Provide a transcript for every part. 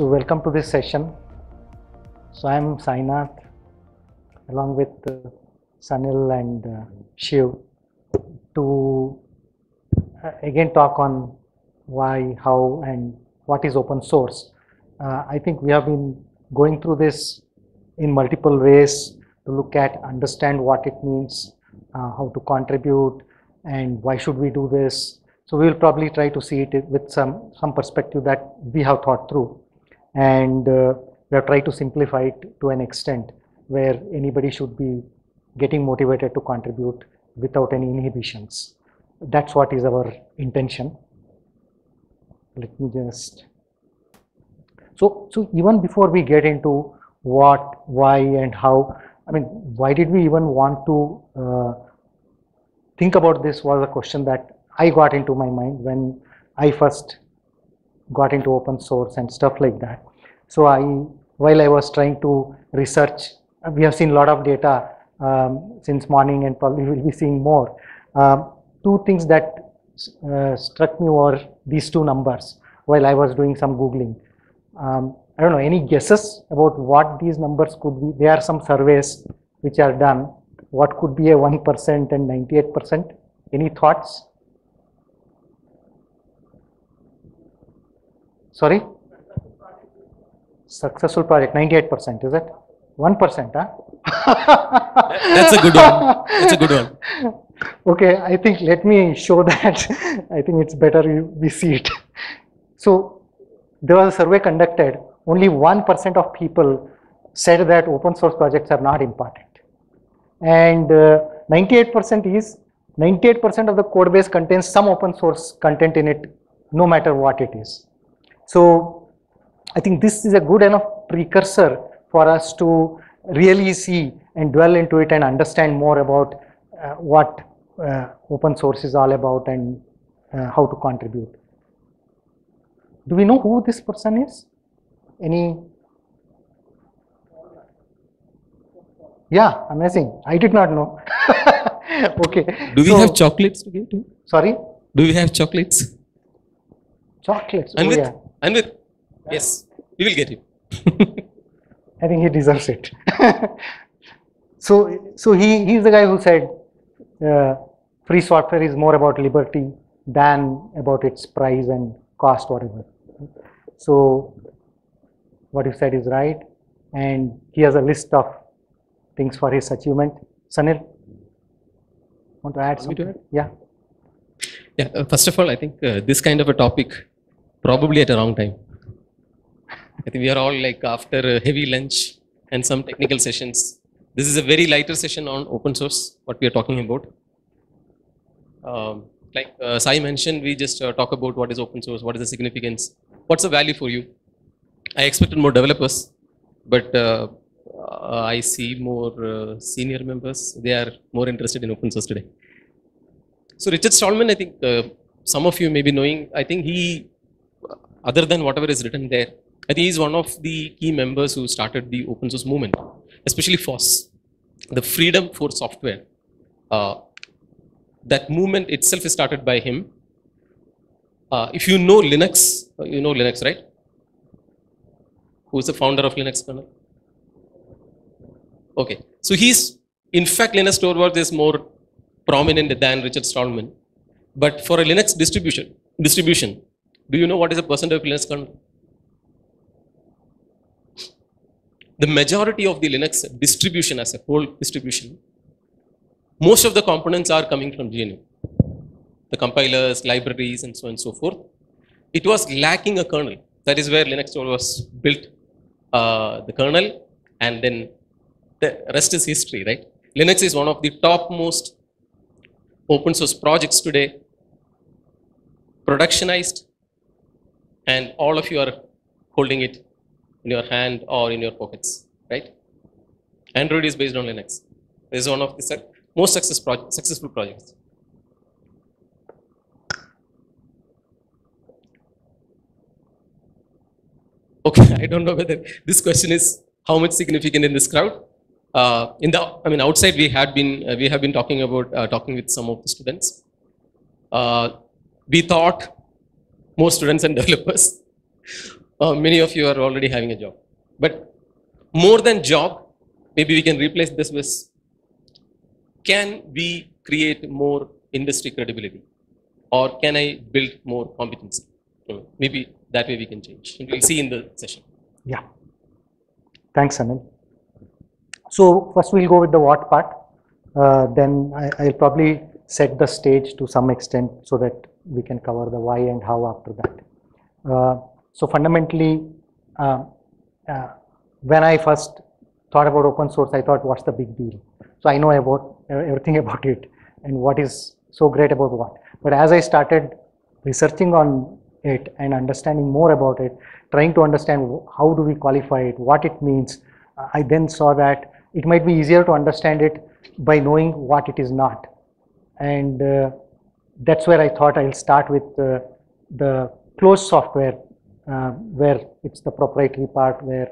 So welcome to this session. So I am Sainath along with uh, Sanil and uh, Shiv to uh, again talk on why, how and what is open source. Uh, I think we have been going through this in multiple ways to look at, understand what it means, uh, how to contribute and why should we do this. So we will probably try to see it with some, some perspective that we have thought through and uh, we have tried to simplify it to an extent where anybody should be getting motivated to contribute without any inhibitions. That's what is our intention. Let me just. So, so even before we get into what, why, and how, I mean, why did we even want to uh, think about this was a question that I got into my mind when I first got into open source and stuff like that. So I, while I was trying to research, we have seen a lot of data um, since morning and probably will be seeing more. Um, two things that uh, struck me were these two numbers while I was doing some Googling. Um, I don't know, any guesses about what these numbers could be? There are some surveys which are done. What could be a 1% and 98%? Any thoughts? Sorry? Successful project, 98%, is it? 1%, huh? That's a good one. That's a good one. okay, I think let me show that. I think it's better we see it. So there was a survey conducted. Only 1% of people said that open source projects are not important. And 98% uh, is 98% of the code base contains some open source content in it, no matter what it is. So I think this is a good enough precursor for us to really see and dwell into it and understand more about uh, what uh, open source is all about and uh, how to contribute. Do we know who this person is? Any? Yeah, amazing. I did not know. okay. Do we so- have chocolates to give to? Sorry? Do we have chocolates? Chocolates. And oh, with, yeah. and with, yes, we will get him. I think he deserves it. so, so he he's the guy who said uh, free software is more about liberty than about its price and cost, whatever. So, what you said is right, and he has a list of things for his achievement. Sanil, want to add Want me to something? Yeah. Yeah, uh, first of all, I think uh, this kind of a topic probably at a wrong time. I think we are all like after a heavy lunch and some technical sessions. This is a very lighter session on open source, what we are talking about. Um, like uh, Sai mentioned, we just uh, talk about what is open source, what is the significance, what's the value for you. I expected more developers, but uh, uh, I see more uh, senior members. They are more interested in open source today. So Richard Stallman, I think uh, some of you may be knowing, I think he, other than whatever is written there, I think he's one of the key members who started the open source movement, especially FOSS, the Freedom for Software. Uh, that movement itself is started by him. Uh, if you know Linux, uh, you know Linux, right? Who's the founder of Linux kernel? Okay, so he's, in fact, Linus Torvalds is more prominent than Richard Stallman. But for a Linux distribution, distribution, do you know what is the percent of Linux kernel? The majority of the Linux distribution as a whole distribution, most of the components are coming from GNU. The compilers, libraries, and so on and so forth. It was lacking a kernel. That is where Linux was built, uh, the kernel, and then the rest is history, right? Linux is one of the topmost open source projects today, productionized, and all of you are holding it in your hand or in your pockets, right? Android is based on Linux. This is one of the most success successful projects. Okay, I don't know whether this question is how much significant in this crowd. Uh, in the, I mean, outside we had been, uh, we have been talking about, uh, talking with some of the students. Uh, we thought more students and developers uh, many of you are already having a job. But more than job, maybe we can replace this with can we create more industry credibility or can I build more competency? So maybe that way we can change. We'll see in the session. Yeah. Thanks, Sanil. So first we'll go with the what part. Uh, then I, I'll probably set the stage to some extent so that we can cover the why and how after that. Uh, so fundamentally, uh, uh, when I first thought about open source, I thought, what's the big deal? So I know about everything about it and what is so great about what. But as I started researching on it and understanding more about it, trying to understand how do we qualify it, what it means, uh, I then saw that it might be easier to understand it by knowing what it is not. And uh, that's where I thought I'll start with uh, the closed software, uh, where it's the proprietary part where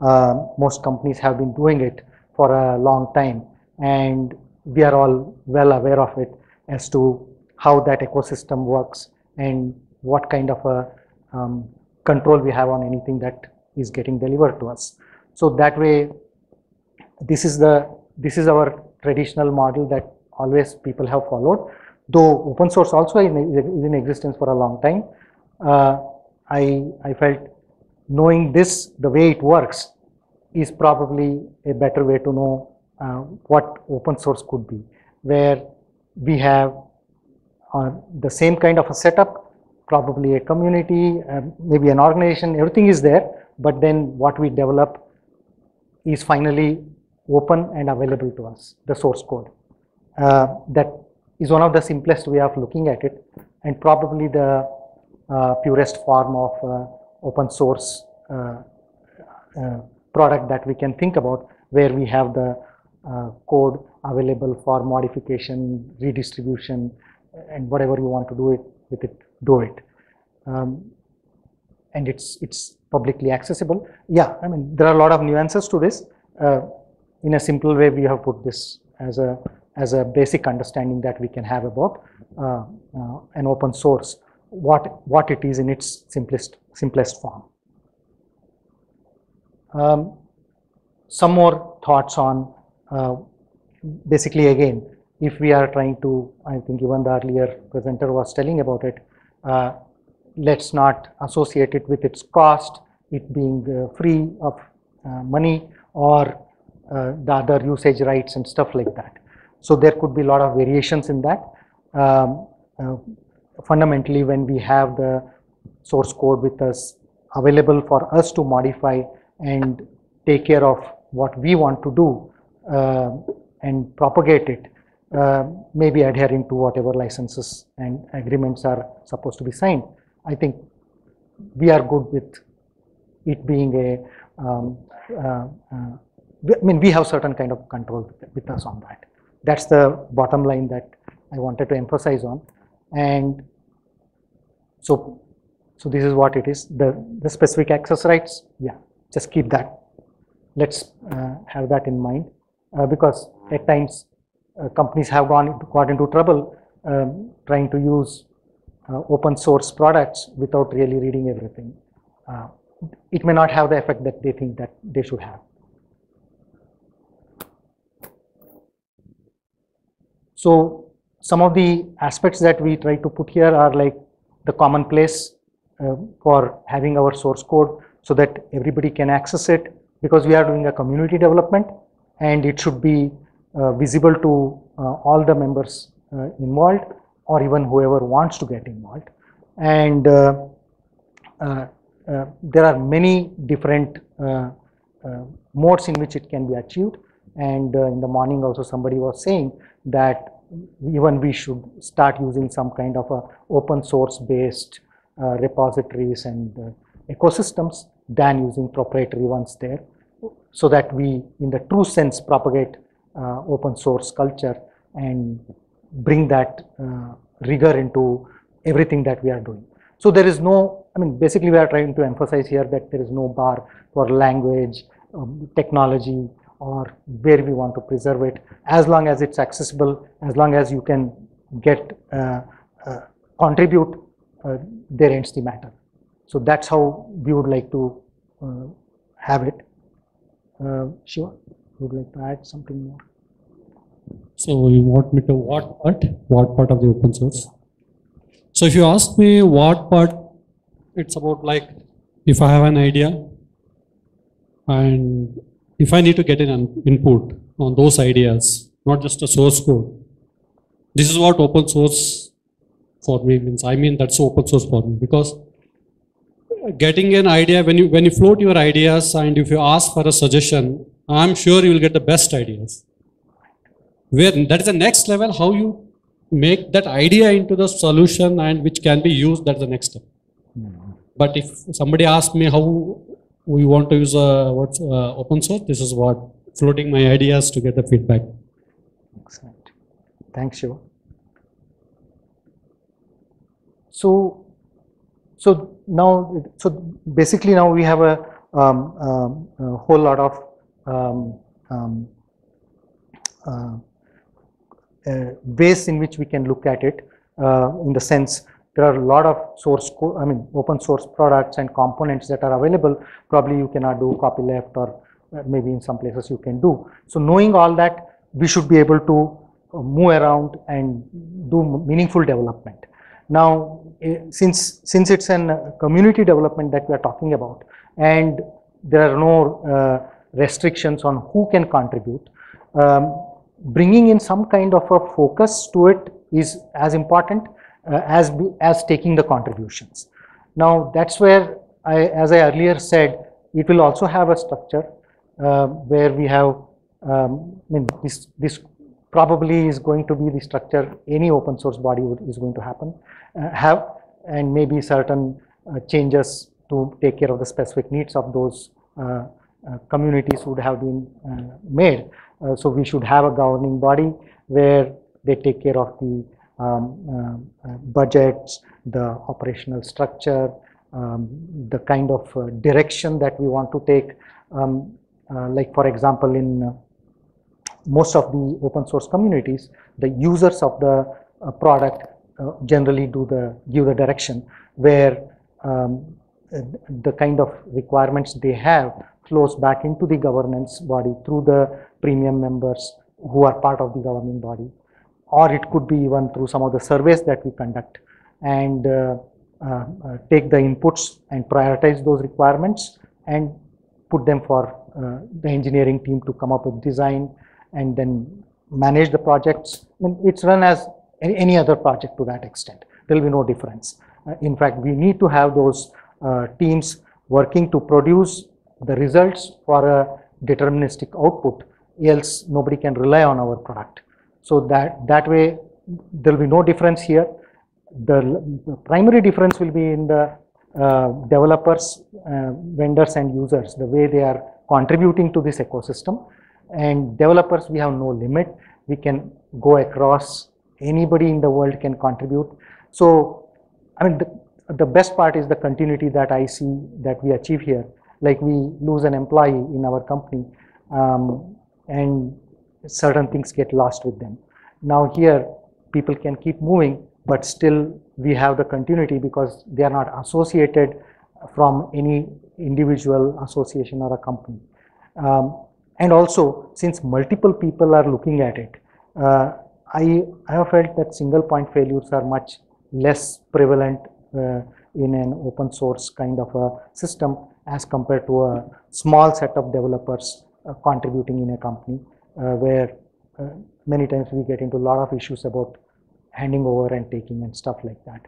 uh, most companies have been doing it for a long time. And we are all well aware of it as to how that ecosystem works and what kind of a um, control we have on anything that is getting delivered to us. So that way, this is the this is our traditional model that always people have followed. Though open source also is in, existence for a long time, uh, I I felt knowing this the way it works is probably a better way to know uh, what open source could be, where we have uh, the same kind of a setup, probably a community, uh, maybe an organization, everything is there, but then what we develop is finally open and available to us, the source code. Uh, that is one of the simplest way of looking at it and probably the purest form of uh, open source uh, uh, product that we can think about where we have the uh, code available for modification, redistribution, and whatever you want to do it with it, do it. Um, and it's it's publicly accessible. Yeah, I mean there are a lot of nuances to this. Uh, in a simple way, we have put this as a as a basic understanding that we can have about uh, uh, an open source, what what it is in its simplest simplest form. Um, some more thoughts on uh, basically again, if we are trying to, I think even the earlier presenter was telling about it, uh, let's not associate it with its cost, it being uh, free of uh, money or uh, the other usage rights and stuff like that. So there could be a lot of variations in that. Um, uh, fundamentally, when we have the source code with us available for us to modify and take care of what we want to do uh, and propagate it, uh, maybe adhering to whatever licenses and agreements are supposed to be signed. I think we are good with it being a, um, uh, uh, I mean, we have certain kind of control with- with us on that. That's the bottom line that I wanted to emphasize on. And so, so this is what it is. The, the specific access rights, yeah, just keep that. Let's uh, have that in mind uh, because at times uh, companies have gone got into trouble um, trying to use uh, open source products without really reading everything. Uh, it may not have the effect that they think that they should have. So some of the aspects that we try to put here are like the common place uh, for having our source code so that everybody can access it because we are doing a community development and it should be uh, visible to uh, all the members uh, involved or even whoever wants to get involved. And uh, uh, uh, there are many different modes in which it can be achieved. And in the morning also somebody was saying that even we should start using some kind of a open source based uh, repositories and uh, ecosystems than using proprietary ones there so that we in the true sense propagate uh, open source culture and bring that uh, rigor into everything that we are doing. So there is no, I mean, basically we are trying to emphasize here that there is no bar for language, um, technology, or where we want to preserve it, as long as it's accessible, as long as you can get, uh, uh, contribute, uh, there ends the matter. So that's how we would like to uh, have it. Uh, Shiva, would like to add something more? So you want me to what part? What part of the open source? So if you ask me what part, it's about like if I have an idea and if I need to get an input on those ideas, not just a source code. This is what open source for me means. I mean that's open source for me because getting an idea when you when you float your ideas and if you ask for a suggestion, I'm sure you will get the best ideas where that is the next level how you make that idea into the solution and which can be used that's the next step hmm. but if somebody asks me how we want to use uh, what's uh, open source this is what floating my ideas to get the feedback Excellent. Thanks, Shiva. So, so now, so basically now we have a, um, um, a whole lot of um, um, uh, uh, ways in which we can look at it uh, in the sense there are a lot of source I mean open source products and components that are available. Probably you cannot do copyleft or uh, maybe in some places you can do. So knowing all that we should be able to uh, move around and do meaningful development. Now eh, since since it's an uh, community development that we are talking about and there are no uh, restrictions on who can contribute um, bringing in some kind of a focus to it is as important uh, as as taking the contributions. Now that's where I, as I earlier said, it will also have a structure uh, where we have, um, I mean, this this probably is going to be the structure any open source body would, is going to happen uh, have, and maybe certain uh, changes to take care of the specific needs of those uh, uh, communities would have been made. So we should have a governing body where they take care of the um, uh, uh, budgets, the operational structure, um, the kind of uh, direction that we want to take. Um, uh, like for example, in uh, most of the open source communities, the users of the uh, product generally do the give the direction where um, the kind of requirements they have flows back into the governance body through the premium members who are part of the governing body or it could be even through some of the surveys that we conduct and uh, uh, uh, take the inputs and prioritize those requirements and put them for the engineering team to come up with design and then manage the projects. I mean, it's run as any, any other project to that extent. There will be no difference. Uh, in fact, we need to have those uh, teams working to produce the results for a deterministic output, else nobody can rely on our product. So that, that way, there will be no difference here. The, primary difference will be in the uh, developers, uh, vendors and users, the way they are contributing to this ecosystem. And developers, we have no limit. We can go across, anybody in the world can contribute. So, I mean, the, the best part is the continuity that I see that we achieve here. Like we lose an employee in our company um, and certain things get lost with them. Now here, people can keep moving, but still we have the continuity because they are not associated from any individual association or a company. Um, and also, since multiple people are looking at it, uh, I, I have felt that single point failures are much less prevalent uh, in an open source kind of a system as compared to a small set of developers uh, contributing in a company where uh, many times we get into a lot of issues about handing over and taking and stuff like that.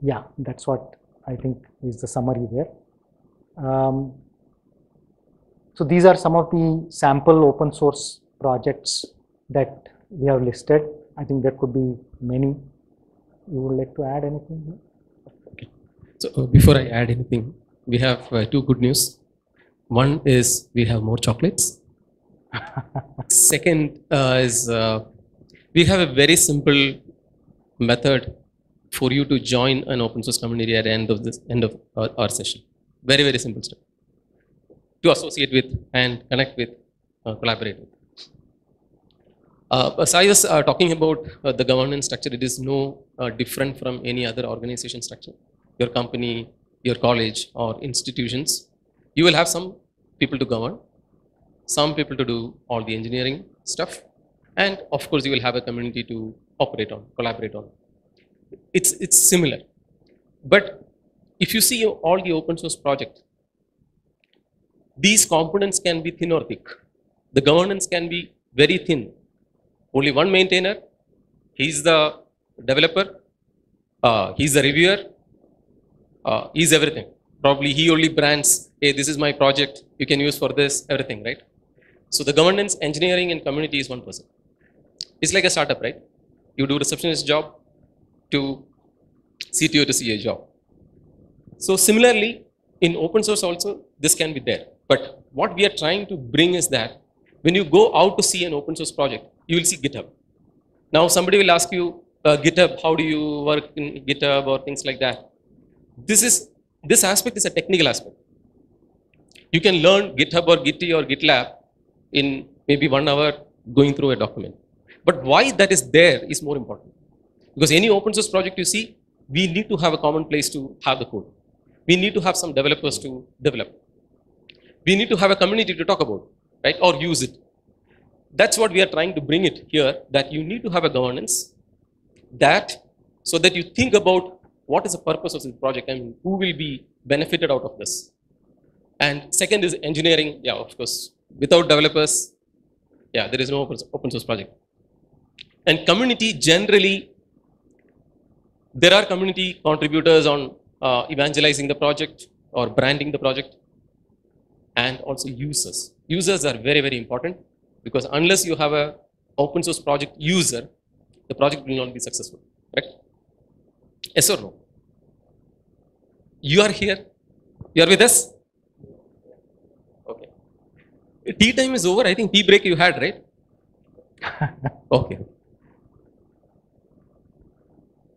Yeah, that's what I think is the summary there. Um, so these are some of the sample open source projects that we have listed. I think there could be many. You would like to add anything? So uh, before I add anything, we have uh, two good news. One is we have more chocolates. Second uh, is uh, we have a very simple method for you to join an open source community at the end of this end of our, our session. Very very simple stuff to associate with and connect with, uh, collaborate with. Uh, Sai was uh, talking about uh, the governance structure. It is no uh, different from any other organization structure. Your company, your college, or institutions, you will have some people to govern, some people to do all the engineering stuff, and of course, you will have a community to operate on, collaborate on. It's it's similar, but if you see all the open source project, these components can be thin or thick. The governance can be very thin. Only one maintainer, he's the developer, uh, he's the reviewer, uh, he's everything. Probably he only brands, hey, this is my project, you can use for this, everything, right? So the governance, engineering, and community is one person. It's like a startup, right? You do receptionist job to CTO to CA job. So similarly, in open source also, this can be there. But what we are trying to bring is that when you go out to see an open source project, you will see GitHub. Now somebody will ask you, uh, GitHub, how do you work in GitHub or things like that. This is this aspect is a technical aspect. You can learn GitHub or Gitee or GitLab in maybe one hour going through a document. But why that is there is more important. Because any open source project you see, we need to have a common place to have the code. We need to have some developers to develop. We need to have a community to talk about, right? Or use it. That's what we are trying to bring it here, that you need to have a governance that so that you think about what is the purpose of this project and who will be benefited out of this. And second is engineering. Yeah, of course. Without developers, yeah, there is no open, source project. And community generally, there are community contributors on uh, evangelizing the project or branding the project, and also users. Users are very, very important because unless you have a open source project user, the project will not be successful. Right? Yes or no? You are here. You are with us. Okay. Tea time is over. I think tea break you had, right? okay.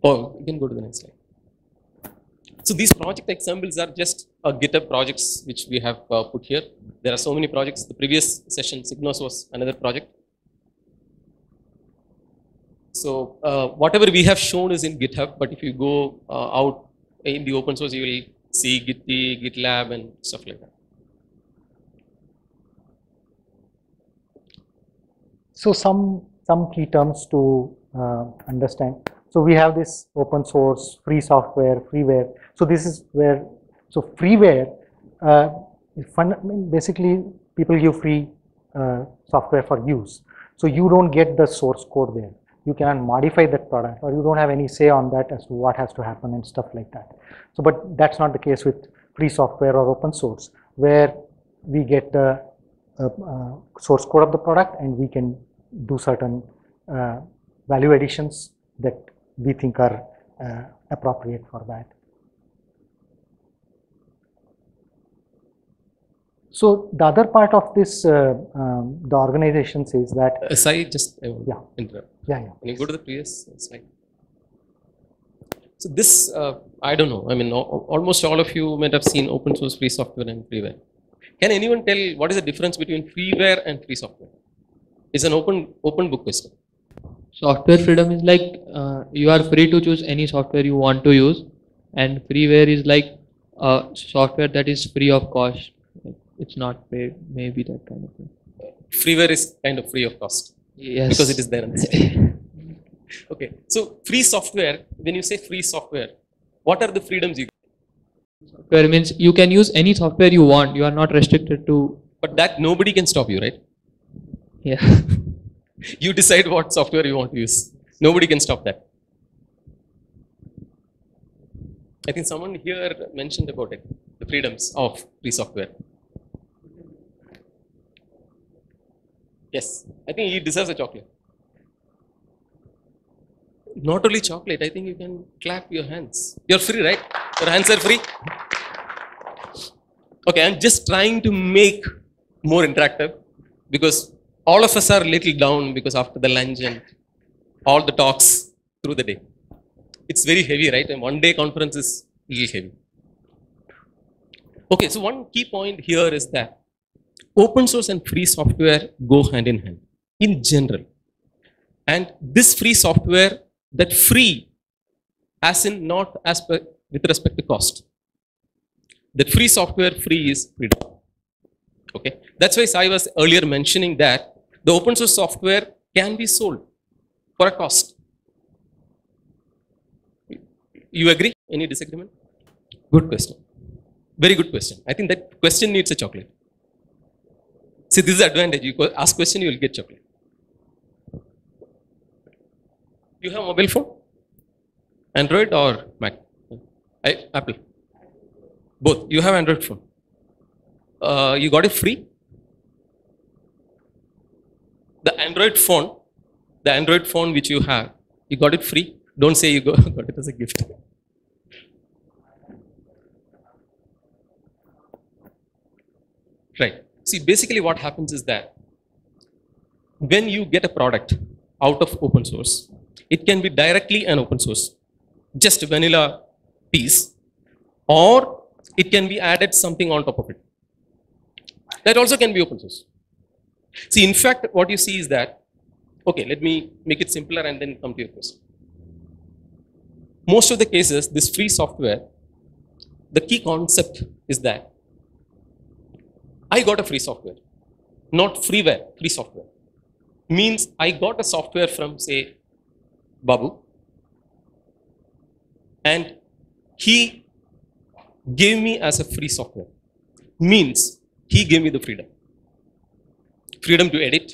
Oh, you can go to the next slide. So these project examples are just uh, GitHub projects which we have uh, put here. There are so many projects. The previous session, SigNoz was another project. So uh, whatever we have shown is in GitHub, but if you go uh, out in the open source, you will see Gitee, GitLab, and stuff like that. So some some key terms to uh, understand. So we have this open source, free software, freeware. So this is where so freeware. Uh, basically, people give free uh, software for use. So you don't get the source code there. You cannot modify that product, or you don't have any say on that as to what has to happen and stuff like that. So, but that's not the case with free software or open source, where we get the uh, uh, source code of the product and we can do certain uh, value additions that we think are uh, appropriate for that. So the other part of this, uh, um, the organization says that, Sai, just Yeah. interrupt. Yeah, yeah. Can you go to the previous slide? So this, uh, I don't know. I mean, almost all of you might have seen open source free software and freeware. Can anyone tell what is the difference between freeware and free software? It's an open open book question. software freedom is like uh, you are free to choose any software you want to use and freeware is like uh, software that is free of cost it's not paid maybe that kind of thing Freeware is kind of free of cost yes because it is there. On the site. okay. So free software. When you say free software, what are the freedoms you? software means you can use any software you want you are not restricted to But that nobody can stop you, right? yeah You decide what software you want to use. Nobody can stop that. I think someone here mentioned about it, the freedoms of free software. Yes, I think he deserves a chocolate. Not only chocolate, I think you can clap your hands. You're free, right? Your hands are free. Okay, I'm just trying to make more interactive because all of us are little down because after the lunch and all the talks through the day. It's very heavy, right? And one day conference is little heavy. Okay, so one key point here is that open source and free software go hand in hand in general. And this free software, that free, as in not as per, with respect to cost. That free software, free is freedom. Okay, that's why I was earlier mentioning that the open source software can be sold for a cost. You agree? Any disagreement? Good question. Very good question. I think that question needs a chocolate. See, this is advantage. You ask question, you will get chocolate. You have mobile phone? Android or Mac? I, Apple. Both. You have Android phone. Uh, you got it free. The Android phone, the Android phone which you have, you got it free. Don't say you got it as a gift. Right. See, basically what happens is that when you get a product out of open source, it can be directly an open source, just a vanilla piece, or it can be added something on top of it. That also can be open source. See, in fact, what you see is that, okay, let me make it simpler and then come to your question. Most of the cases, this free software, the key concept is that I got a free software, not freeware, free software. Means I got a software from, say, Babu, and he gave me as a free software. Means he gave me the freedom. Freedom to edit,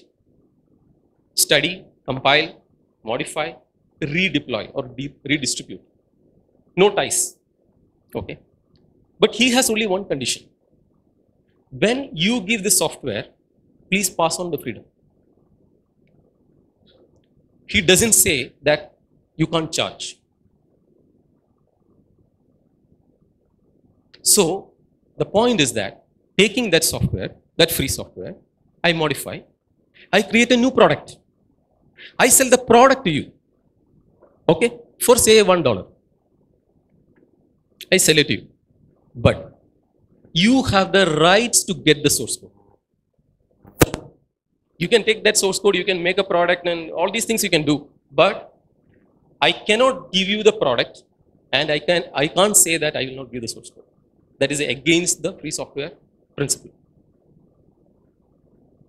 study, compile, modify, redeploy, or redistribute. No ties. Okay. But he has only one condition when you give the software, please pass on the freedom. He doesn't say that you can't charge. So, the point is that taking that software, that free software, I modify, I create a new product. I sell the product to you. Okay? For say $1. I sell it to you. But you have the rights to get the source code. You can take that source code, you can make a product, and all these things you can do. But I cannot give you the product, and I can I can't say that I will not give the source code. That is against the free software principle.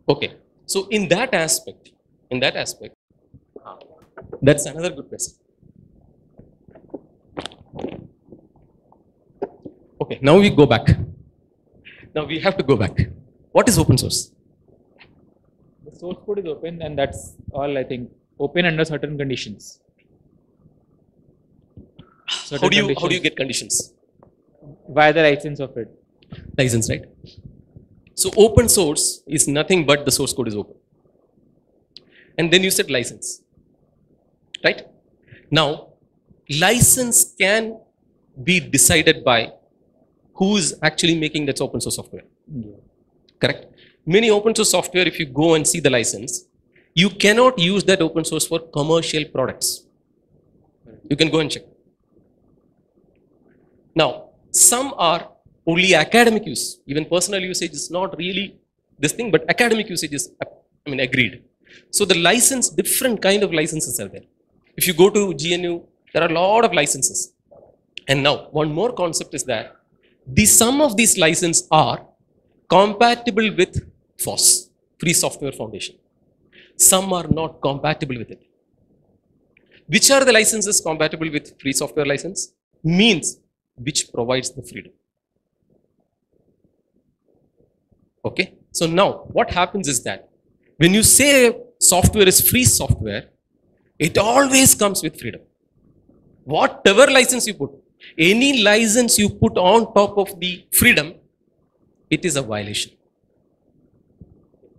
Okay. So in that aspect, in that aspect, that's another good question. Okay, now we go back. Now we have to go back. What is open source? The source code is open and that's all I think. Open under certain conditions. Certain How do you how do you get conditions? Via the license of it. License, right? So open source is nothing but the source code is open. And then you said license. Right? Now, license can be decided by who is actually making that open source software. Correct? Many open source software, if you go and see the license, you cannot use that open source for commercial products. You can go and check. Now, some are only academic use. Even personal usage is not really this thing, but academic usage is, I mean, agreed. So the license, different kind of licenses are there. If you go to GNU, there are a lot of licenses. And now, one more concept is that the sum of these licenses are compatible with FOSS, Free Software Foundation. Some are not compatible with it. Which are the licenses compatible with free software license? Means which provides the freedom. Okay. So now what happens is that when you say software is free software, it always comes with freedom. Whatever license you put, any license you put on top of the freedom, it is a violation.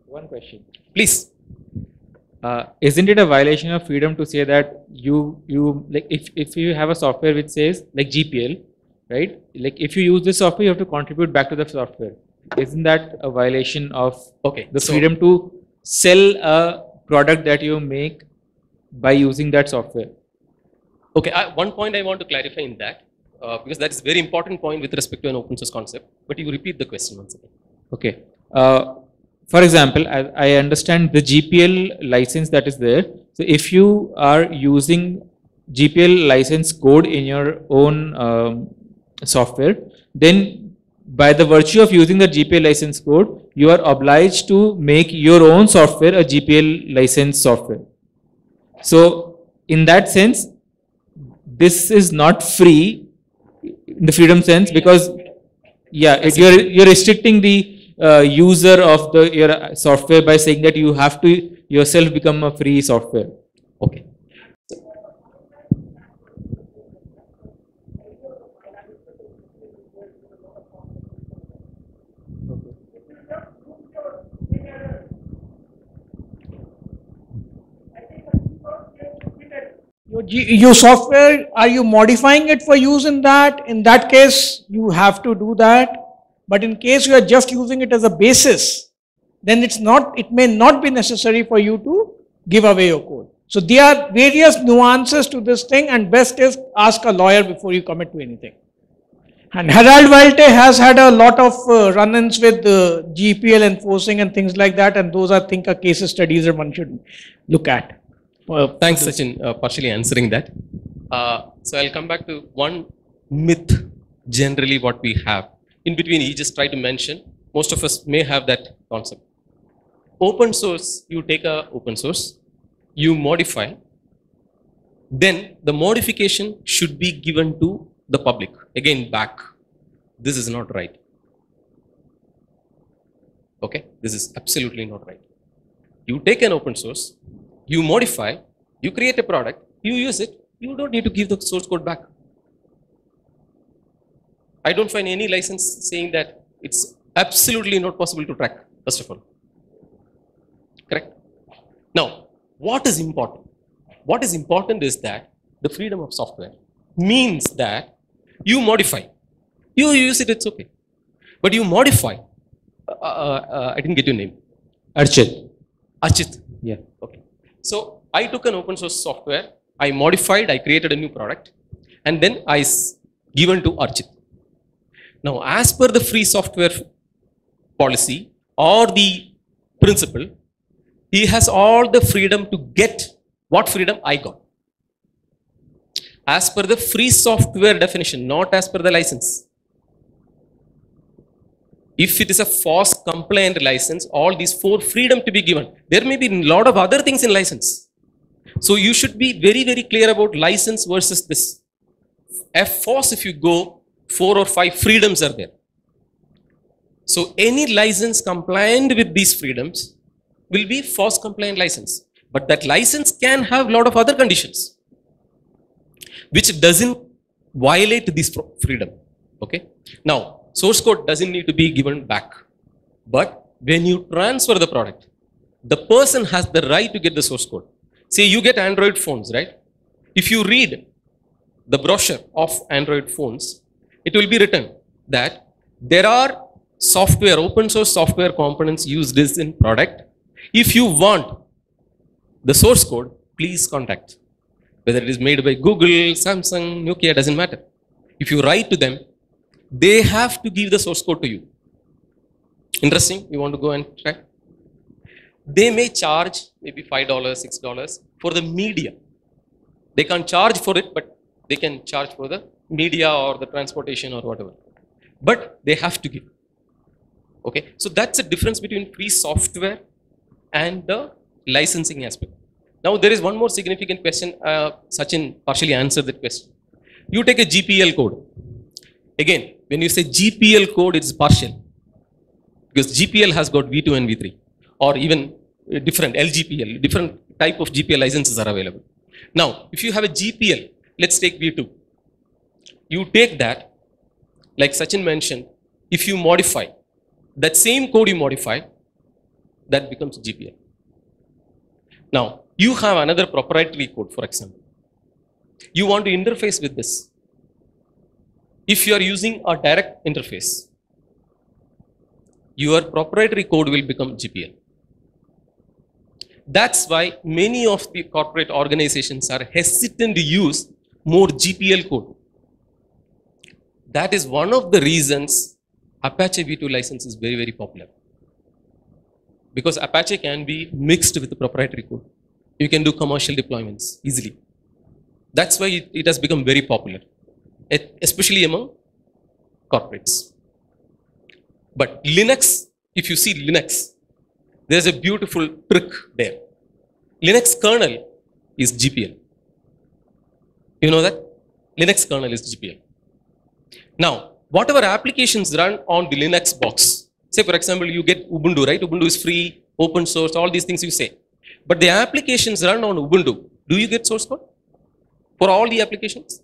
One question. Please. Uh, isn't it a violation of freedom to say that you you like if, if you have a software which says like GPL, right? Like if you use this software, you have to contribute back to the software. Isn't that a violation of Okay. the so- freedom to sell a product that you make by using that software? Okay, I, one point I want to clarify in that, uh, because that is a very important point with respect to an open source concept, but you repeat the question once again. Okay. Uh, for example, I, I understand the GPL license that is there So if you are using GPL license code in your own um, software, then by the virtue of using the GPL license code, you are obliged to make your own software a GPL license software. So in that sense, this is not free in the freedom sense because yeah, it, you're you're restricting the uh, user of the your software by saying that you have to yourself become a free software. Okay. Your, software, are you modifying it for use in that? In that case, you have to do that. But in case you are just using it as a basis, then it's not, it may not be necessary for you to give away your code. So there are various nuances to this thing and best is ask a lawyer before you commit to anything. And Harald Welte has had a lot of uh, run-ins with uh, GPL enforcing and things like that and those I think are case studies that one should look at. Uh, Thanks, Sachin, uh, partially answering that. Uh, so I'll come back to one myth, generally what we have. In between, he just tried to mention, most of us may have that concept. Open source, you take a open source, you modify, then the modification should be given to the public. Again, back. This is not right. Okay, this is absolutely not right. You take an open source, you modify, you create a product, you use it, you don't need to give the source code back. I don't find any license saying that it's absolutely not possible to track, first of all. Correct? Now, what is important? What is important is that the freedom of software means that you modify. You use it, it's okay. But you modify. Uh, uh, uh, I didn't get your name. Archit. Achit. Yeah. Okay. So I took an open source software, I modified, I created a new product, and then I given to Archit. Now, as per the free software policy or the principle, he has all the freedom to get what freedom I got. As per the free software definition, not as per the license. If it is a FOSS compliant license, all these four freedom to be given. There may be a lot of other things in license. So you should be very, very clear about license versus this. F FOSS, if you go, four or five freedoms are there. So any license compliant with these freedoms will be FOSS compliant license. But that license can have a lot of other conditions which doesn't violate this freedom. Okay. Now, source code doesn't need to be given back. But when you transfer the product, the person has the right to get the source code. Say you get Android phones, right? If you read the brochure of Android phones, it will be written that there are software, open source software components used in product. If you want the source code, please contact. Whether it is made by Google, Samsung, Nokia, doesn't matter. If you write to them, they have to give the source code to you. Interesting? You want to go and try? They may charge maybe $5, $6 for the media. They can't charge for it, but they can charge for the media or the transportation or whatever. But they have to give. Okay, so that's the difference between free software and the licensing aspect. Now there is one more significant question. Uh, Sachin partially answered that question. You take a GPL code. Again, when you say GPL code, it's partial because GPL has got V2 and V3 or even uh, different LGPL, different type of GPL licenses are available. Now, if you have a GPL, let's take V2. You take that, like Sachin mentioned, if you modify, that same code you modify, that becomes GPL. Now, you have another proprietary code, for example. You want to interface with this. If you are using a direct interface, your proprietary code will become GPL. That's why many of the corporate organizations are hesitant to use more GPL code. That is one of the reasons Apache V2 license is very, very popular. Because Apache can be mixed with the proprietary code. You can do commercial deployments easily. That's why it, it has become very popular, especially among corporates. But Linux, if you see Linux, there's a beautiful trick there. Linux kernel is GPL. You know that? Linux kernel is GPL. Now, whatever applications run on the Linux box, say for example, you get Ubuntu, right? Ubuntu is free, open source, all these things you say. But the applications run on Ubuntu, do you get source code for all the applications?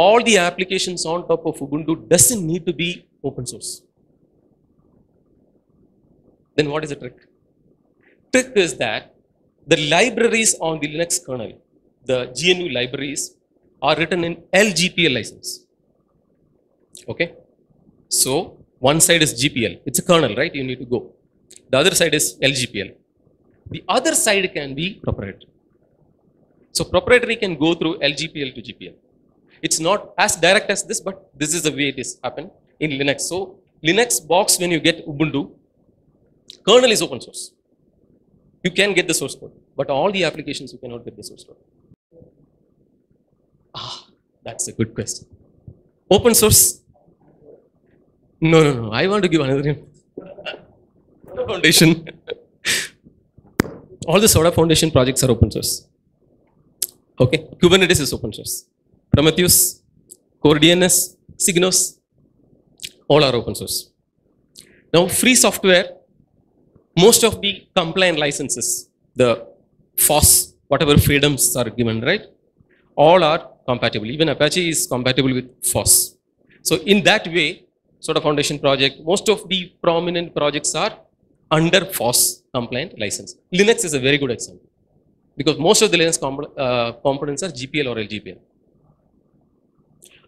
All the applications on top of Ubuntu doesn't need to be open source. Then what is the trick? Trick is that the libraries on the Linux kernel, the GNU libraries, are written in LGPL license. Okay? So, one side is GPL, it's a kernel, right? You need to go. The other side is LGPL. The other side can be proprietary. So, proprietary can go through LGPL to GPL. It's not as direct as this, but this is the way it is happen in Linux. So, Linux box, when you get Ubuntu, kernel is open source. You can get the source code, but all the applications you cannot get the source code. Ah, that's a good question. Open source? No, no, no. I want to give another. Foundation. all the Soda Foundation projects are open source. Okay, Kubernetes is open source. Prometheus, Core DNS, SigNoz, all are open source. Now, free software, most of the compliant licenses, the FOSS, whatever freedoms are given, right? All are compatible. Even Apache is compatible with FOSS. So, in that way, SODA Foundation project, most of the prominent projects are under FOSS compliant license. Linux is a very good example because most of the Linux comp- uh, components are GPL or LGPL.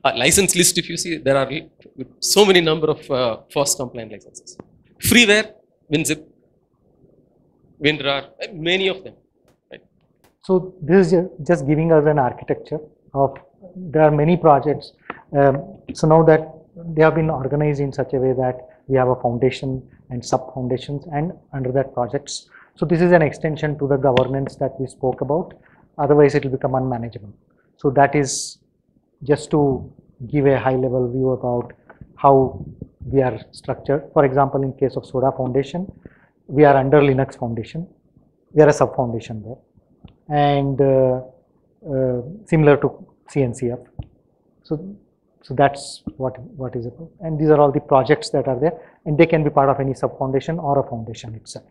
Uh, license list, if you see, there are so many number of uh, compliant licenses. Freeware, WinZip, WinRAR, many of them. Right? So this is just giving us an architecture of, there are many projects. Um, so now that they have been organized in such a way that we have a foundation and sub foundations and under that projects. So this is an extension to the governance that we spoke about. Otherwise it will become unmanageable. So that is just to give a high level view about how we are structured. For example, in case of Soda Foundation, we are under Linux Foundation. We are a sub foundation there and uh, uh, similar to CNCF. So, so that's what what is about. And these are all the projects that are there, and they can be part of any sub foundation or a foundation itself.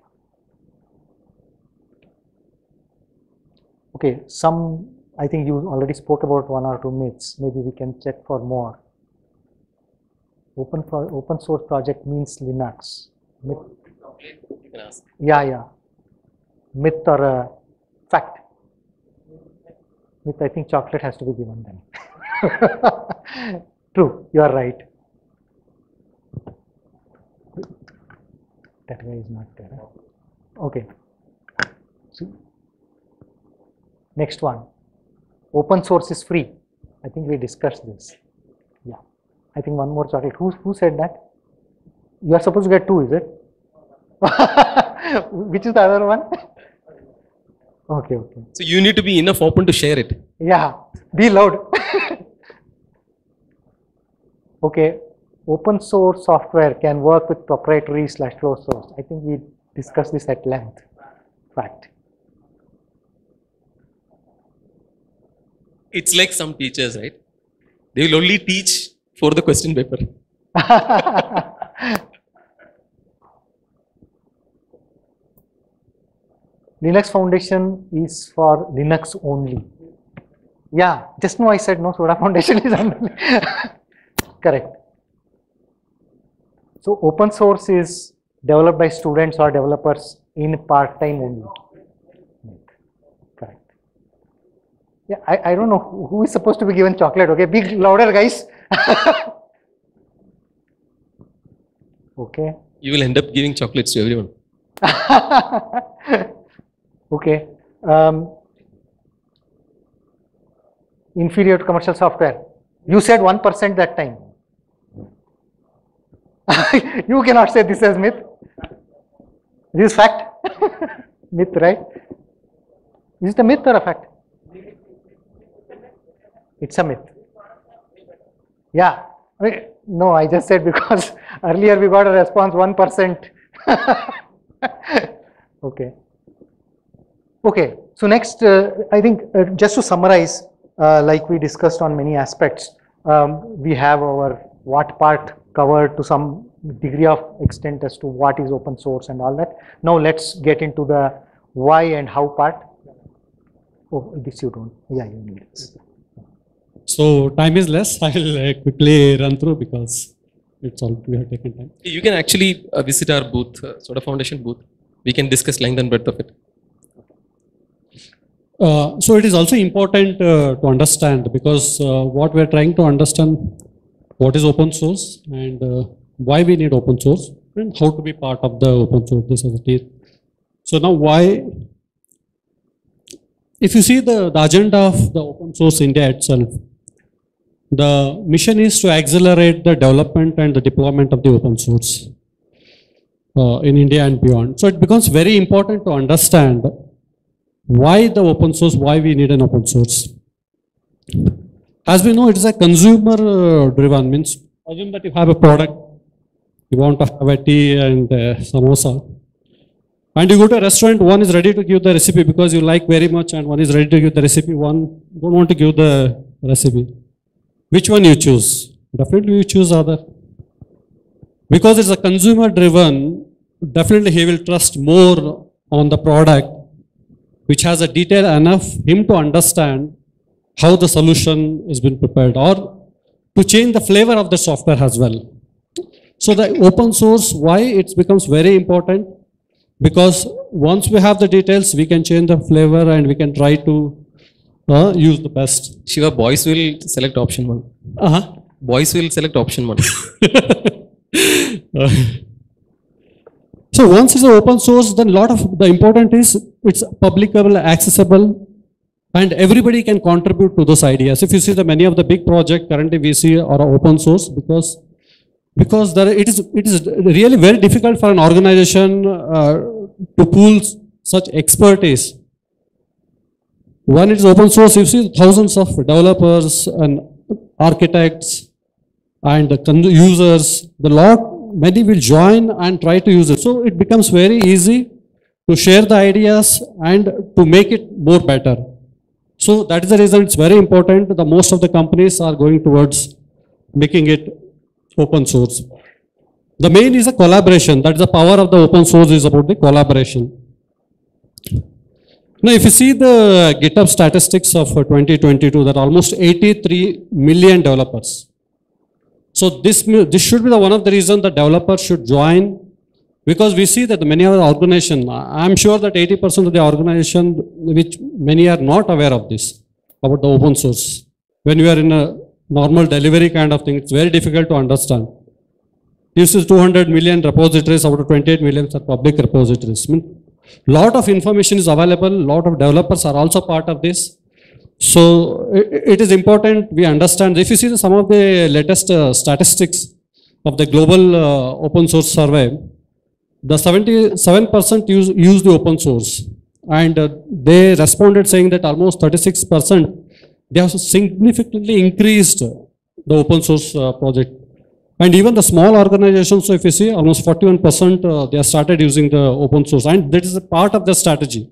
Okay, some I think you already spoke about one or two myths. Maybe we can check for more. Open pro- open source project means Linux. Myth, yeah, yeah. Myth or a fact? Myth, I think chocolate has to be given then. True, you are right. That guy is not there. Okay. See. Next one. Open source is free. I think we discussed this. Yeah. I think one more chocolate. Who, who said that? You are supposed to get two, is it? Which is the other one? okay, okay. So you need to be enough open to share it. Yeah, be loud. okay, open source software can work with proprietary slash closed source. I think we discussed this at length. Fact. It's like some teachers, right? They will only teach for the question paper. Linux Foundation is for Linux only. Yeah, just now I said no, Soda Foundation is only. Correct. So open source is developed by students or developers in part-time only. Correct. Yeah, I, I don't know who- who is supposed to be given chocolate, okay? Be louder, guys. okay. You will end up giving chocolates to everyone. okay. Um, inferior to commercial software. You said 1% that time. you cannot say this as myth. This is fact. myth, right? Is it a myth or a fact? It's a myth. Yeah. No, I just said because earlier we got a response 1%. okay. Okay. So next, uh, I think uh, just to summarize, uh, like we discussed on many aspects, um, we have our what part covered to some degree of extent as to what is open source and all that. Now let's get into the why and how part. Oh, this you don't. Yeah, you need this. So time is less. I will uh, quickly run through because it's all we have taken time. You can actually uh, visit our booth, uh, of Foundation booth. We can discuss length and breadth of it. Uh, so it is also important uh, to understand because uh, what we are trying to understand what is open source and uh, why we need open source and how to be part of the open source. This is it. So now why? If you see the, the agenda of the open source India itself, the mission is to accelerate the development and the deployment of the open source uh, in India and beyond. So it becomes very important to understand why the open source, why we need an open source. As we know, it is a consumer uh, driven, means assume that you have a product, you want to have a tea and uh, samosa. And you go to a restaurant, one is ready to give the recipe because you like very much, and one is ready to give the recipe, one don't want to give the recipe. Which one you choose? Definitely you choose other. Because it's a consumer driven, definitely he will trust more on the product which has a detail enough him to understand how the solution has been prepared or to change the flavor of the software as well. So the open source, why it becomes very important? Because once we have the details, we can change the flavor and we can try to uh, use the best. Shiva, boys will select option one. Uh-huh. Boys will select option one. So once it's open source, then lot of the important is it's publicable, accessible, and everybody can contribute to those ideas. If you see the many of the big projects currently we see are open source because because there it is it is really very difficult for an organization uh, to pool such expertise. When it is open source, you see thousands of developers and architects and the users, the lot, many will join and try to use it. So it becomes very easy to share the ideas and to make it more better. So that is the reason it's very important. The most of the companies are going towards making it open source. The main is a collaboration. That is the power of the open source is about the collaboration. Now, if you see the GitHub statistics of uh, 2022, there are almost 83 million developers. So this, this should be the one of the reasons the developers should join because we see that many of the organization, I- I'm sure that 80% of the organization, which many are not aware of this, about the open source. When we are in a normal delivery kind of thing, it's very difficult to understand. This is 200 million repositories, out of 28 million are public repositories. Mean, lot of information is available, lot of developers are also part of this. So it is important we understand. If you see some of the latest uh, statistics of the global uh, open source survey, the 77% use, use the open source. And uh, they responded saying that almost 36% they have significantly increased the open source uh, project. And even the small organizations, so if you see almost 41% uh, they have started using the open source and that is a part of the strategy.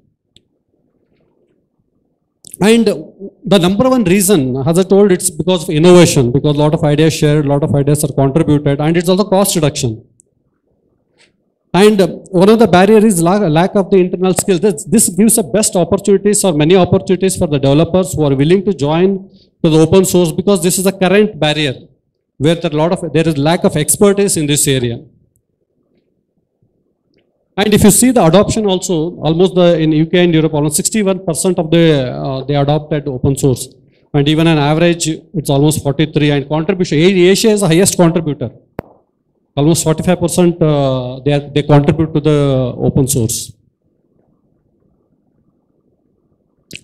And the number one reason, as I told, it's because of innovation, because a lot of ideas shared, a lot of ideas are contributed, and it's also cost reduction. And one of the barrier is lack, lack of the internal skills. This, this gives the best opportunities or many opportunities for the developers who are willing to join to the open source because this is a current barrier where there, a lot of, there is lack of expertise in this area. And if you see the adoption also, almost the, in UK and Europe, almost 61% of the, uh, they adopted open source. And even an average, it's almost 43 and contribution, Asia is the highest contributor. Almost 45% uh, they, they contribute to the open source.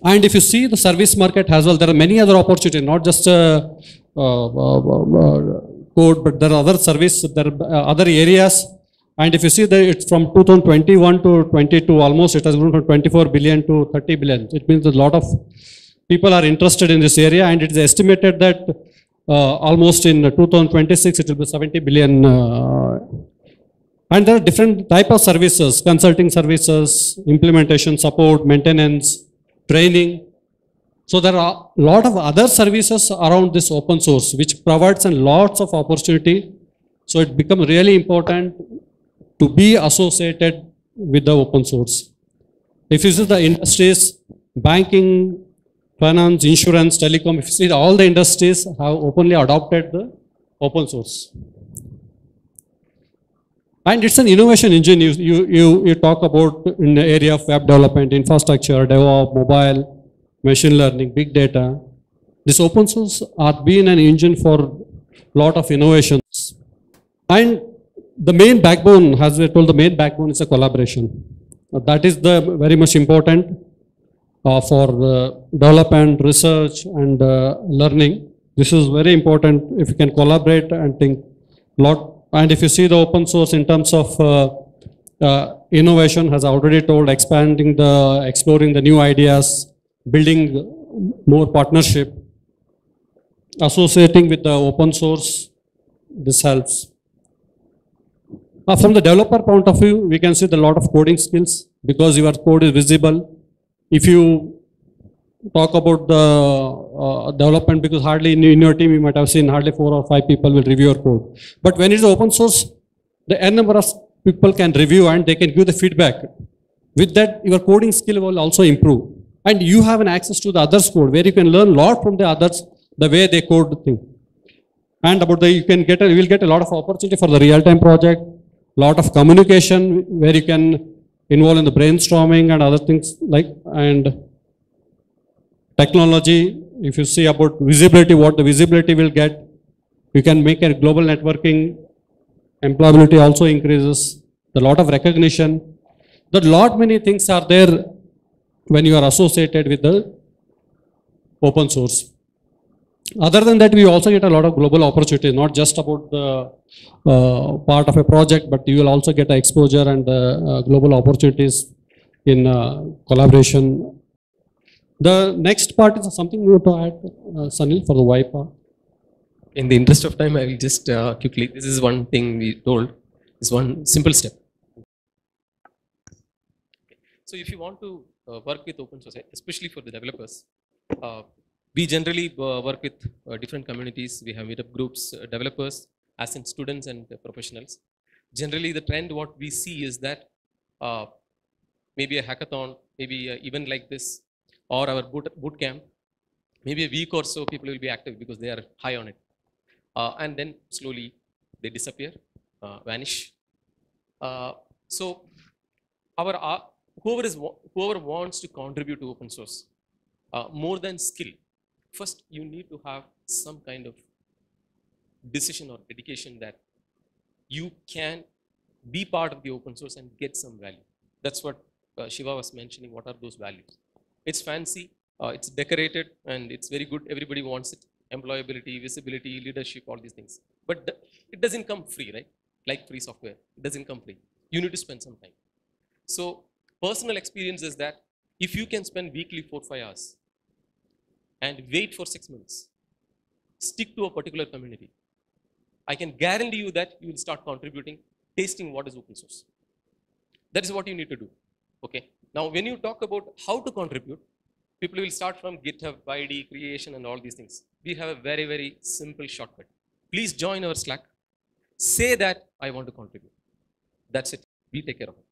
And if you see the service market as well, there are many other opportunities, not just uh, code, but there are other service, there are uh, other areas And if you see that it's from 2021 to 22, almost it has grown from 24 billion to 30 billion. It means a lot of people are interested in this area and it is estimated that uh, almost in 2026 it will be 70 billion. Uh, and there are different type of services, consulting services, implementation support, maintenance, training. So there are a lot of other services around this open source which provides a lots of opportunity. So it becomes really important to be associated with the open source. If you see the industries, banking, finance, insurance, telecom, if you see all the industries have openly adopted the open source. And it's an innovation engine. You, you, you, you talk about in the area of web development, infrastructure, DevOps, mobile, machine learning, big data. This open source has been an engine for lot of innovations. And the main backbone, as we told, the main backbone is a collaboration. Uh, that is the very much important uh, for uh, development, research, and uh, learning. This is very important. If you can collaborate and think lot, and if you see the open source in terms of uh, uh, innovation, has already told, expanding the, exploring the new ideas, building more partnership, associating with the open source. This helps. Uh, from the developer point of view, we can see the lot of coding skills because your code is visible. If you talk about the uh, development, because hardly in, in your team you might have seen hardly four or five people will review your code. But when it's open source, the n number of people can review and they can give the feedback. With that, your coding skill will also improve. And you have an access to the others' code where you can learn a lot from the others, the way they code the thing. And about the, you can get, a, you will get a lot of opportunity for the real-time project, a lot of communication where you can involve in the brainstorming and other things like, and technology, if you see about visibility, what the visibility will get, you can make a global networking, employability also increases, the lot of recognition, the lot many things are there when you are associated with the open source. Other than that, we also get a lot of global opportunities, not just about the uh, part of a project, but you will also get exposure and uh, uh, global opportunities in uh, collaboration. The next part is something you want to add, uh, Sanil, for the why part. In the interest of time, I will just uh, quickly, this is one thing we told, is one simple step. So if you want to uh, work with open source, especially for the developers, uh, we generally uh, work with uh, different communities. We have meetup groups, uh, developers, as in students and professionals. Generally, the trend what we see is that uh, maybe a hackathon, maybe uh, even like this, or our boot, boot camp, maybe a week or so people will be active because they are high on it. And then slowly they disappear, vanish. So our whoever is whoever wants to contribute to open source, uh, more than skill, first you need to have some kind of decision or dedication that you can be part of the open source and get some value. That's what uh, Shiva was mentioning. What are those values? It's fancy, uh, it's decorated, and it's very good. Everybody wants it. Employability, visibility, leadership, all these things. But the, it doesn't come free, right? Like free software, it doesn't come free. You need to spend some time. So personal experience is that if you can spend weekly four five hours and wait for six months, stick to a particular community. I can guarantee you that you will start contributing, tasting what is open source. That is what you need to do. Okay. Now, when you talk about how to contribute, people will start from GitHub, ID, creation, and all these things. We have a very, very simple shortcut. Please join our Slack. Say that I want to contribute. That's it. We take care of it.